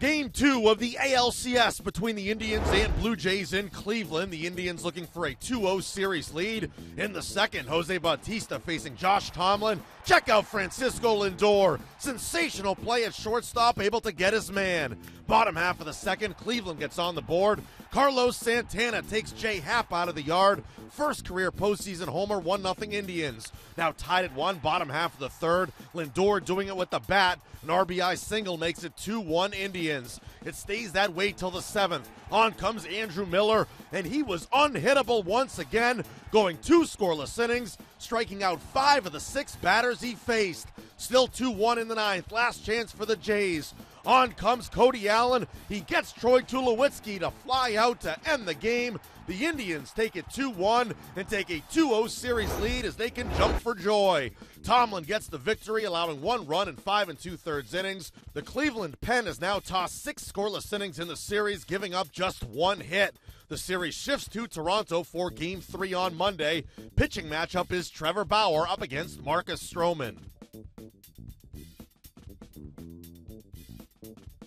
Game two of the ALCS between the Indians and Blue Jays in Cleveland. The Indians looking for a 2 0 series lead. In the second, Jose Bautista facing Josh Tomlin. Check out Francisco Lindor. Sensational play at shortstop, able to get his man. Bottom half of the second, Cleveland gets on the board. Carlos Santana takes J.A. Happ out of the yard. First career postseason homer, 1 0 Indians. Now tied at 1, bottom half of the third. Lindor doing it with the bat. An RBI single makes it 2 1 Indians. It stays that way till the seventh. On comes Andrew Miller, and he was unhittable once again, going two scoreless innings, striking out five of the six batters he faced. Still 2 1 in the ninth. Last chance for the Jays. On comes Cody Allen. He gets Troy Tulowitzki to fly out to end the game. The Indians take it 2 1 and take a 2 0 series lead as they can jump for joy. Tomlin gets the victory, allowing one run in five and two thirds innings. The Cleveland Pen has now tossed six scoreless innings in the series, giving up just one hit. The series shifts to Toronto for game three on Monday. Pitching matchup is Trevor Bauer up against Marcus Stroman. Thank you.